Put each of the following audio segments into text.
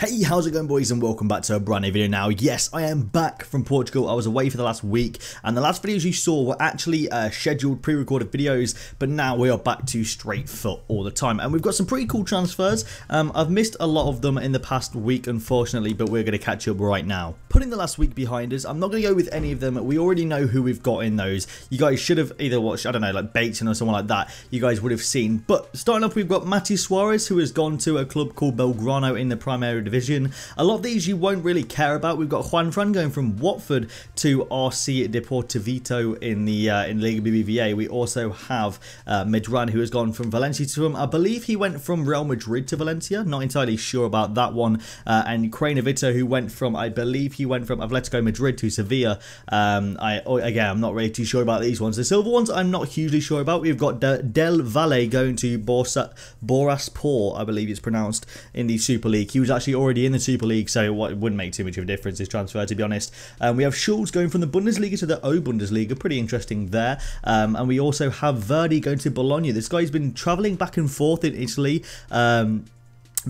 Hey, how's it going boys and welcome back to a brand new video now. Yes, I am back from Portugal. I was away for the last week and the last videos you saw were actually uh, scheduled pre-recorded videos, but now we are back to straight FUT all the time. And we've got some pretty cool transfers. Um, I've missed a lot of them in the past week, unfortunately, but we're going to catch up right now. Putting the last week behind us, I'm not going to go with any of them. We already know who we've got in those. You guys should have either watched, I don't know, like Bateson or someone like that. You guys would have seen. But starting off, we've got Mati Suarez, who has gone to a club called Belgrano in the Primera division. A lot of these you won't really care about. We've got Juan Fran going from Watford to RC Deportivo in the uh, in Liga BBVA. We also have uh, Medran who has gone from Valencia to him. I believe he went from Real Madrid to Valencia. Not entirely sure about that one. Uh, and Kranevitter who went from, I believe he went from Atletico Madrid to Sevilla. Um, I oh, Again, I'm not really too sure about these ones. The silver ones I'm not hugely sure about. We've got De Del Valle going to Borsa Boraspor, I believe it's pronounced, in the Super League. He was actually already in the Super League, so it wouldn't make too much of a difference his transfer, to be honest. Um, we have Schulz going from the Bundesliga to the O Bundesliga, pretty interesting there. Um, and we also have Verdi going to Bologna. This guy's been travelling back and forth in Italy. Um,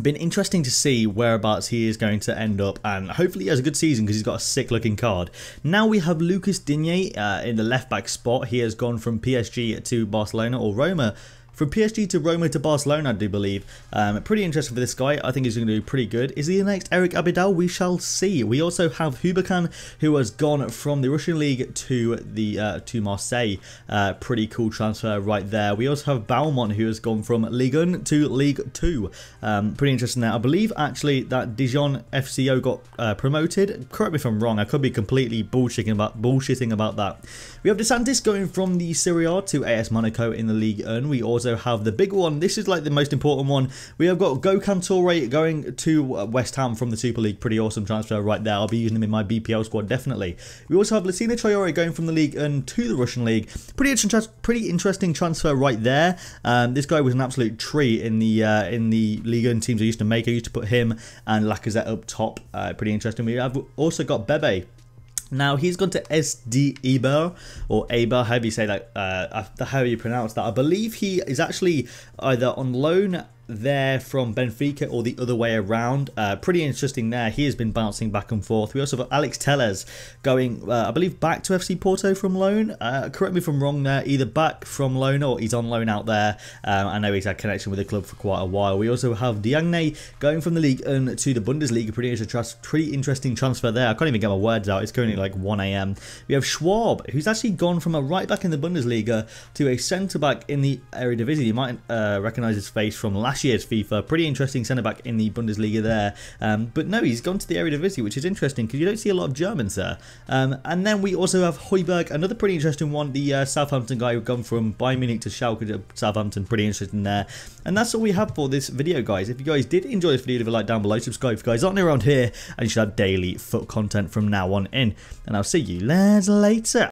been interesting to see whereabouts he is going to end up and hopefully he has a good season because he's got a sick looking card. Now we have Lucas Digne uh, in the left back spot. He has gone from PSG to Barcelona or Roma from PSG to Roma to Barcelona, I do believe. Um, pretty interesting for this guy. I think he's going to do pretty good. Is he the next Eric Abidal? We shall see. We also have Hubočan, who has gone from the Russian league to the uh, to Marseille. Uh, pretty cool transfer right there. We also have Baumont, who has gone from Ligue 1 to League 2. Um, pretty interesting there. I believe actually that Dijon FCO got uh, promoted. Correct me if I'm wrong. I could be completely bullshitting about bullshitting about that. We have DeSantis going from the Serie A to AS Monaco in the League 1. We also also have the big one. This is like the most important one. We have got Gökhan Töre going to uh, West Ham from the Super League. Pretty awesome transfer right there. I'll be using him in my BPL squad, definitely. We also have Lacina Traore going from the league and to the Russian league. Pretty, pretty interesting transfer right there. Um, this guy was an absolute treat in the uh, in the League and teams I used to make. I used to put him and Lacazette up top. Uh, pretty interesting. We have also got Bebe now he's gone to SD Eber or Eber, however you say that, uh, how you pronounce that. I believe he is actually either on loan there from Benfica or the other way around. Uh, pretty interesting there. He has been bouncing back and forth. We also have Alex Telles going, uh, I believe, back to FC Porto from loan. Uh, correct me if I'm wrong there. Either back from loan or he's on loan out there. Um, I know he's had connection with the club for quite a while. We also have Diagne going from the league and to the Bundesliga. Pretty, pretty interesting transfer there. I can't even get my words out. It's currently like 1am. We have Schwaab, who's actually gone from a right back in the Bundesliga to a centre back in the Eredivisie. You might uh, recognise his face from last last year's FIFA. Pretty interesting centre back in the Bundesliga there. Um, but no, he's gone to the area Eredivisie, which is interesting because you don't see a lot of Germans there. Um, and then we also have Højbjerg, another pretty interesting one. The uh, Southampton guy who gone from Bayern Munich to Schalke to Southampton. Pretty interesting there. And that's all we have for this video, guys. If you guys did enjoy this video, leave a like down below. Subscribe if you guys aren't around here. And you should have daily FUT content from now on in. And I'll see you later.